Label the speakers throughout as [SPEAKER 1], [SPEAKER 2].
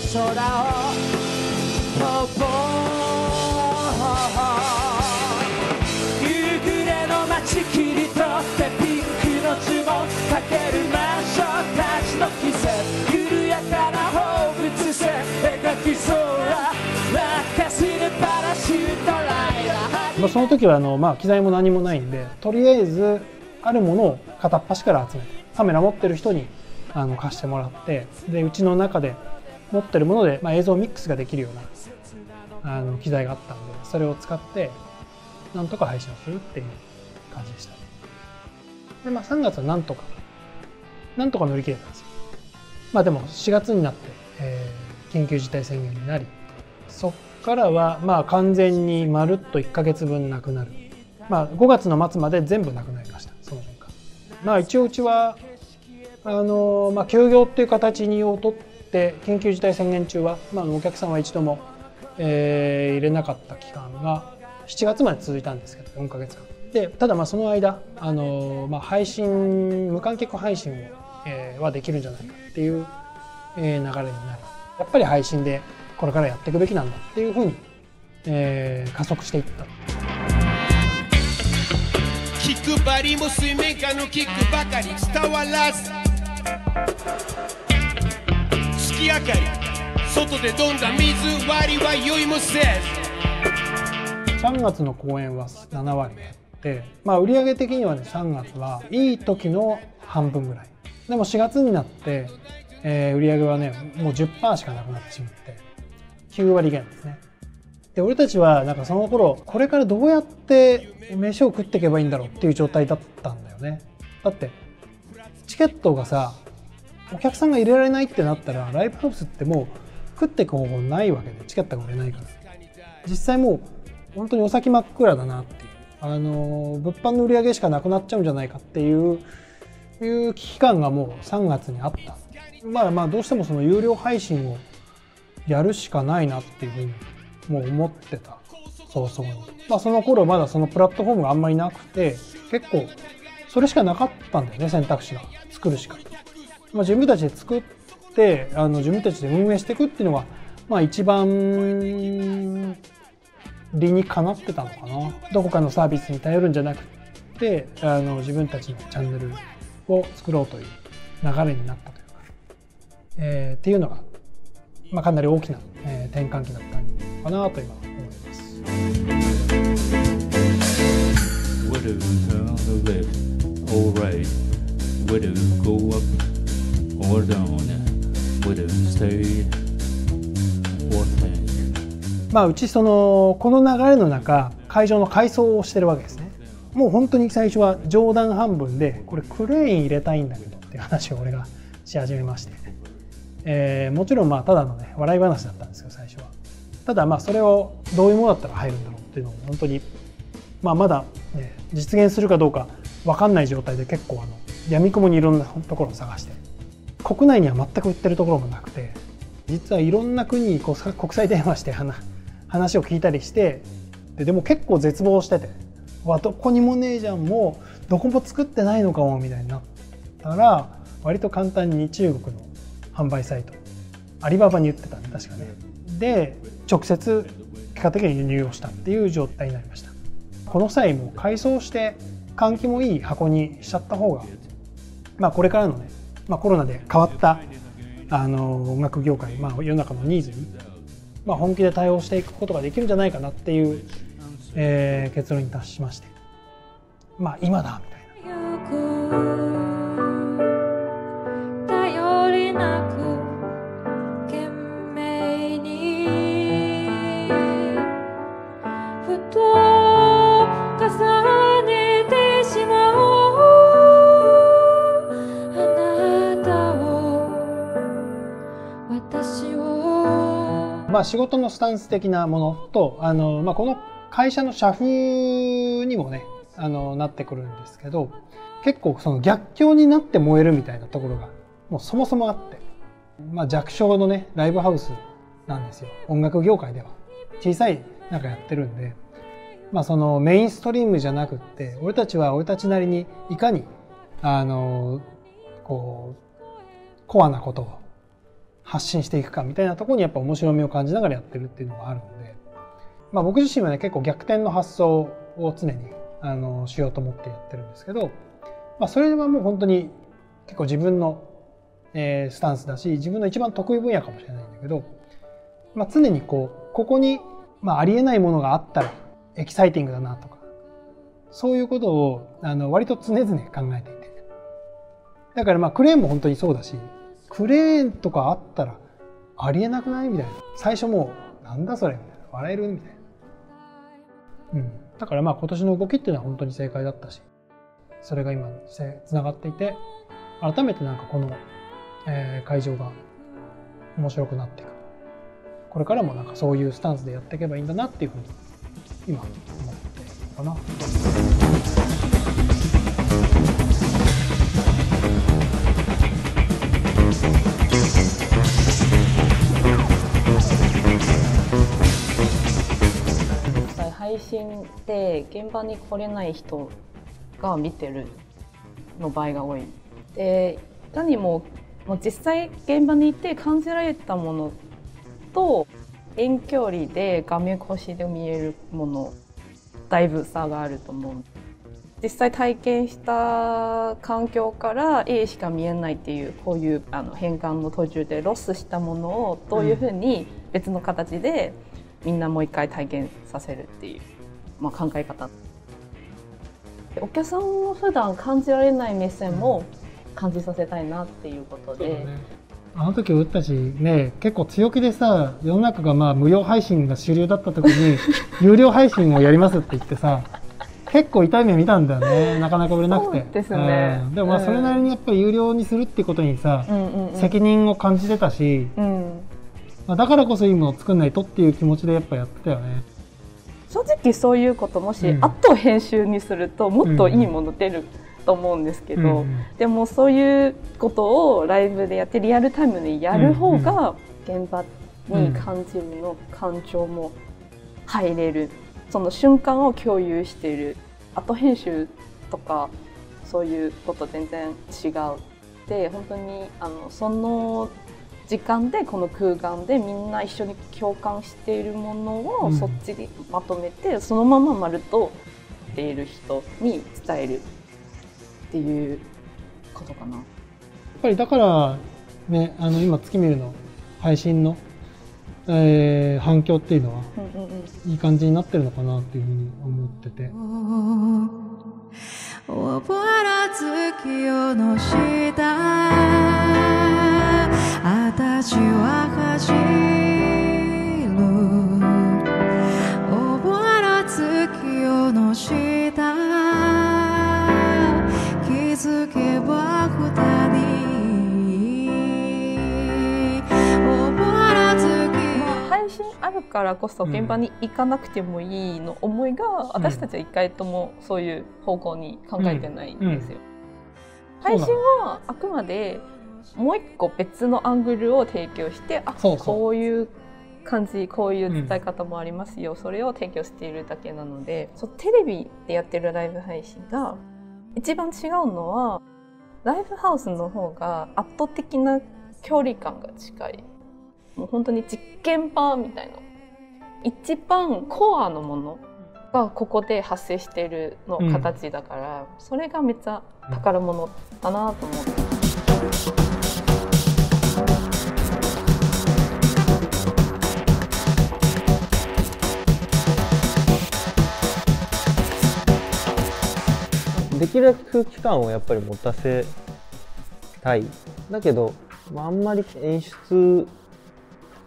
[SPEAKER 1] 空を飛ぼう夕暮れの街切り取ってピンクの呪文かける魔女たちの季節緩やかな放物線描き空落下するパラシュートライダー
[SPEAKER 2] まあ、その時はあの、まあ、機材も何もないんでとりあえずあるものを片っ端から集めてカメラ持ってる人にあの貸してもらってでうちの中で持ってるもので、まあ、映像ミックスができるようなあの機材があったんでそれを使ってなんとか配信をするっていう感じでしたね。で、まあ、3月はなんとかなんとか乗り切れたんですよ。まあでも4月になって、えー緊急事態宣言になりそっからはまあ完全にまるっと1ヶ月分なくなる。まあ5月の末まで全部なくなりましたその瞬間。まあ一応うちはあのまあ休業っていう形にを取って緊急事態宣言中は、まあ、お客さんは一度も、えー入れなかった期間が7月まで続いたんですけど4ヶ月間。でただまあその間あの、まあ、配信無観客配信を、えーはできるんじゃないかっていう、えー流れになりやっぱり配信でこれからやっていくべきなんだっていうふうに、えー加速していった。
[SPEAKER 3] 気配りも水面下のキックばかり伝わらず。月明かり。外でどんだ水割りは酔いもせず
[SPEAKER 2] 3月の公演は7割であって、まあ、売上的にはね3月はいい時の半分ぐらい。でも4月になって、えー売上はねもう10%しかなくなってしまって9割減ですね。で俺たちはなんかその頃これからどうやって飯を食っていけばいいんだろうっていう状態だったんだよね。だってチケットがさお客さんが入れられないってなったらライブハウスってもう食っていく方法ないわけでチケットが売れないから。実際もう本当にお先真っ暗だなっていう。あの物販の売り上げしかなくなっちゃうんじゃないかっていういう危機感がもう3月にあった。まあまあどうしてもその有料配信をやるしかないなっていうふうにもう思ってた。早々にまあその頃まだそのプラットフォームがあんまりなくて結構それしかなかったんだよね選択肢が。作るしか、まあ、自分たちで作ってあの自分たちで運営していくっていうのがまあ一番理にかなってたのかなどこかのサービスに頼るんじゃなくてあの自分たちのチャンネルを作ろうという流れになったというか、えーっていうのが、まあ、かなり大きな、えー転換期だったのかなと今思います。
[SPEAKER 4] Where do you turn the left or right? Where do you go up?
[SPEAKER 2] まあ、うちそのこの流れの中会場の改装をしてるわけですね。もう本当に最初は冗談半分でこれクレーン入れたいんだけどっていう話を俺がし始めまして、えーもちろんまあただのね笑い話だったんですよ最初は。ただまあそれをどういうものだったら入るんだろうっていうのを本当にまあまだ、ね、実現するかどうか分かんない状態で結構あの闇雲にいろんなところを探して。国内には全く売ってるところもなくて実はいろんな国にこう国際電話して話を聞いたりしてででも結構絶望しててわどこにもねえじゃんもうどこも作ってないのかもみたいになったら割と簡単に中国の販売サイトアリババに言ってたんね確かね。で直接結果的に輸入をしたっていう状態になりました。この際もう改装して換気もいい箱にしちゃった方がまあこれからのね、まあ、コロナで変わったあの音楽業界、まあ、世の中のニーズに、まあ、本気で対応していくことができるんじゃないかなっていう、えー結論に達しまして。まあ今だみたいな。
[SPEAKER 5] まあ、
[SPEAKER 2] 仕事のスタンス的なものとあの、まあ、この会社の社風にもねあのなってくるんですけど結構その逆境になって燃えるみたいなところがもうそもそもあって、まあ、弱小のねライブハウスなんですよ。音楽業界では。小さいなんかやってるんで、まあ、そのメインストリームじゃなくって俺たちは俺たちなりにいかにあのこうコアなことを発信していくかみたいなところにやっぱ面白みを感じながらやってるっていうのがあるので、まあ、僕自身はね結構逆転の発想を常にあのしようと思ってやってるんですけど、まあ、それはもう本当に結構自分の、えースタンスだし自分の一番得意分野かもしれないんだけど、まあ、常にこうここに、まあ、ありえないものがあったらエキサイティングだなとかそういうことをあの割と常々考えていて。だからまあクレーンも本当にそうだしクレーンとかあったらありえなくない？みたいな。最初もうなんだそれ？みたいな。笑える？みたいな、うん、だからまあ今年の動きっていうのは本当に正解だったし。それが今つながっていて改めてなんかこの、えー会場が面白くなっていく。これからもなんかそういうスタンスでやっていけばいいんだなっていうふうに今思っているかな。
[SPEAKER 6] 配信で現場に来れない人が見てるの場合が多い。で何ももう実際現場にいて感じられたものと遠距離で画面越しで見えるものだいぶ差があると思う。実際体験した環境から A しか見えないっていうこういうあの変換の途中でロスしたものをどういうふうに別の形でみんなもう一回体験させるっていう、まあ、考え方。でお客さんも普段感じられない目線も感じさせたいなっていうことで、
[SPEAKER 2] あの時俺たちね結構強気でさ世の中がまあ無料配信が主流だった時に 有料配信をやりますって言ってさ結構痛い目見たんだよね。なかなか売れなくて。
[SPEAKER 6] そうですね。
[SPEAKER 2] うん。でもまあ
[SPEAKER 6] うん。
[SPEAKER 2] それなりにやっぱり有料にするってことにさ、
[SPEAKER 6] うんうんうん。
[SPEAKER 2] 責任を感じてたし、
[SPEAKER 6] うん、
[SPEAKER 2] まあ、だからこそいいものを作んないとっていう気持ちでやっぱやってたよね。
[SPEAKER 6] 正直そういうこともし、
[SPEAKER 2] うん。
[SPEAKER 6] 後編集にするともっといいもの出ると思うんですけど、
[SPEAKER 2] うん。
[SPEAKER 6] でもそういうことをライブでやってリアルタイムでやる方が現場に感じるの、感情も入れる。その瞬間を共有している。後編集とかそういうこと全然違う。で本当にあのその時間でこの空間でみんな一緒に共感しているものを
[SPEAKER 2] うん。
[SPEAKER 6] そっちにまとめて、そのまま丸とっている人に伝えるっていうことかな。
[SPEAKER 2] やっぱりだからねあの今月見るの配信の、えー反響っていうのは
[SPEAKER 6] うんうんうん。
[SPEAKER 2] いい感じになってるのかなっていうふうに思ってて。
[SPEAKER 5] 覚えら月夜の下私は走る覚えら月夜の下気づけば二人覚えら月
[SPEAKER 6] まあ配信あるからこそ
[SPEAKER 2] うん
[SPEAKER 6] 現場に行かなくてもいいの思いが、私たちは一回ともそういう方向に考えてないんですよ。配信はあくまでもう一個別のアングルを提供してあ
[SPEAKER 2] そう
[SPEAKER 6] こういう感じこういう伝え方もありますよ、それを提供しているだけなので。そうテレビでやってるライブ配信が一番違うのはライブハウスの方が圧倒的な距離感が近い。もう本当に実験場みたいな。一番コアのものがここで発生しているの形だから、それがめっちゃ宝物だなと思って。
[SPEAKER 7] できるだけ空気感をやっぱり持たせたい。だけど、まあ、んまり演出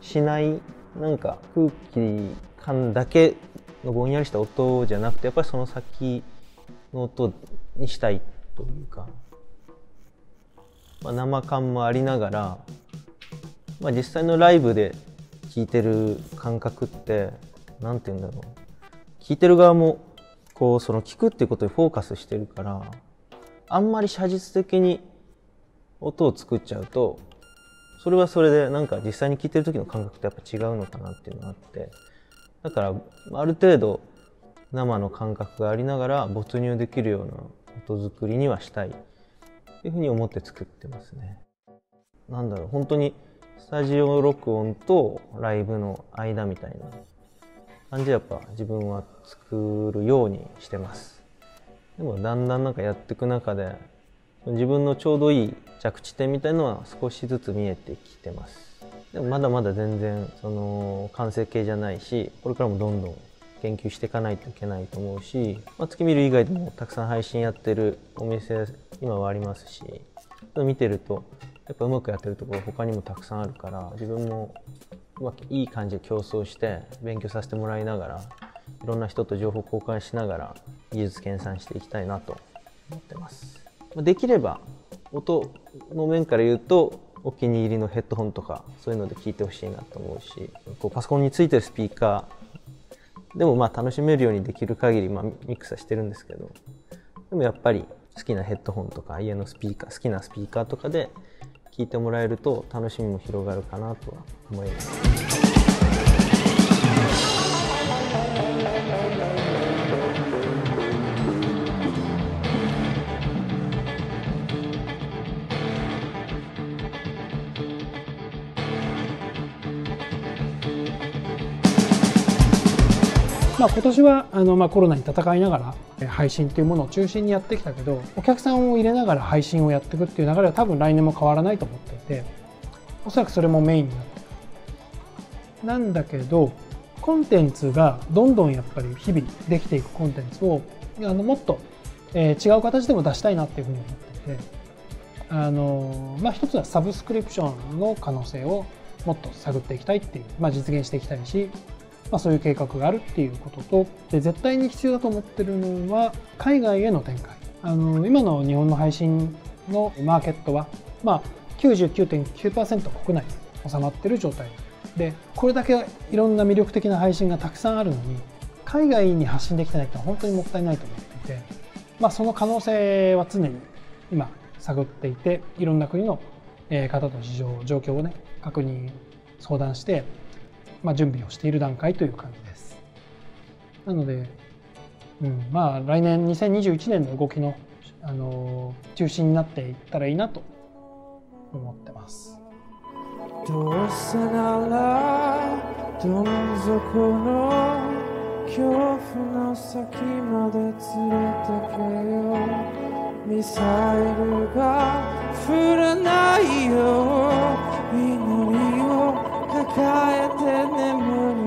[SPEAKER 7] しないなんか空気感だけのぼんやりした音じゃなくてやっぱりその先の音にしたいというか、まあ、生感もありながら、まあ、実際のライブで聴いてる感覚って何て言うんだろう。聴いてる側もこうその聞くっていうことにフォーカスしてるからあんまり写実的に音を作っちゃうとそれはそれでなんか実際に聞いてる時の感覚とやっぱ違うのかなっていうのがあってだからある程度生の感覚がありながら没入できるような音作りにはしたいっていうふうに思って作ってますね。なんだろう本当にスタジオ録音とライブの間みたいな感じでやっぱ自分は作るようにしてます。でもだんだんなんかやっていく中で自分のちょうどいい着地点みたいのは少しずつ見えてきてます。でもまだまだ全然その完成形じゃないしこれからもどんどん研究していかないといけないと思うし、まあ、月見る以外でもたくさん配信やってるお店今はありますし見てるとやっぱうまくやってるところ他にもたくさんあるから自分もうまくいい感じで競争して勉強させてもらいながらいろんな人と情報交換しながら技術研鑽していきたいなと思ってますできれば音の面から言うとお気に入りのヘッドホンとかそういうので聞いてほしいなと思うしこうパソコンについてるスピーカーでもまあ楽しめるようにできる限りまあミックスはしてるんですけどでもやっぱり好きなヘッドホンとか家のスピーカー好きなスピーカーとかで聞いてもらえると楽しみも広がるかなとは思います。
[SPEAKER 2] あ、今年はあの、まあ、コロナに戦いながら配信というものを中心にやってきたけどお客さんを入れながら配信をやっていくっていう流れは多分来年も変わらないと思っていておそらくそれもメインになってる。なんだけどコンテンツがどんどんやっぱり日々できていくコンテンツをあのもっと、えー違う形でも出したいなっていうふうに思っていてあの、まあ、一つはサブスクリプションの可能性をもっと探っていきたいっていう、まあ、実現していきたいしまあ、そういう計画があるっていうこととで絶対に必要だと思ってるのは海外への展開。あの今の日本の配信のマーケットは、まあ、99.9%国内に収まってる状態。でこれだけいろんな魅力的な配信がたくさんあるのに海外に発信できてないって本当にもったいないと思っていて、まあ、その可能性は常に今探っていていろんな国の方と事情状況をね確認相談してまあ、準備をしている段階という感じです。なので、うん、まあ来年2021年の動きのあの中心になっていったらいいなと思ってます。
[SPEAKER 1] どうせならどん底の恐怖の先まで連れてけよミサイルが
[SPEAKER 8] 降らないよう祈りを hikayet edemiyorum.